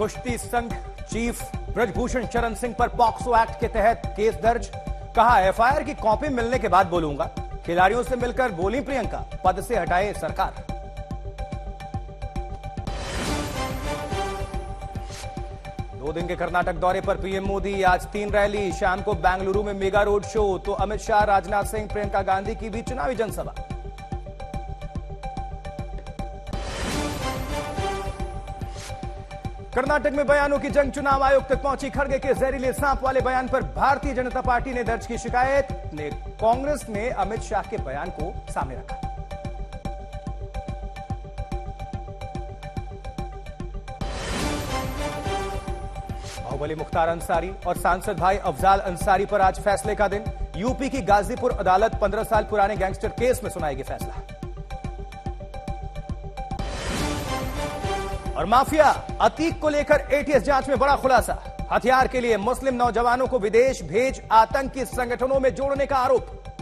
कुश्ती संघ चीफ ब्रजभूषण चरण सिंह पर पॉक्सो एक्ट के तहत केस दर्ज। कहा, एफआईआर की कॉपी मिलने के बाद बोलूँगा। खिलाड़ियों से मिलकर बोली प्रियंका, पद से हटाए सरकार। दो दिन के कर्नाटक दौरे पर पीएम मोदी, आज तीन रैली। शाम को बेंगलुरु में मेगा रोड शो। तो अमित शाह, राजनाथ सिंह, प्रियंका गांधी की भी चुनावी जनसभा। कर्नाटक में बयानों की जंग चुनाव आयोग तक पहुँची खड़गे के जहरीले सांप वाले बयान पर भारतीय जनता पार्टी ने दर्ज की शिकायत, ने कांग्रेस ने अमित शाह के बयान को सामने रखा। बाहुबली मुख्तार अंसारी और सांसद भाई अफजाल अंसारी पर आज फैसले का दिन। यूपी की गाजीपुर अदालत 15 साल पुराने गैंगस्टर केस में सुनाएगी फैसला। और माफिया, अतीक को लेकर एटीएस जाँच में बड़ा खुलासा। हथियार के लिए मुस्लिम नौजवानों को विदेश भेज आतंकी संगठनों में जोड़ने का आरोप।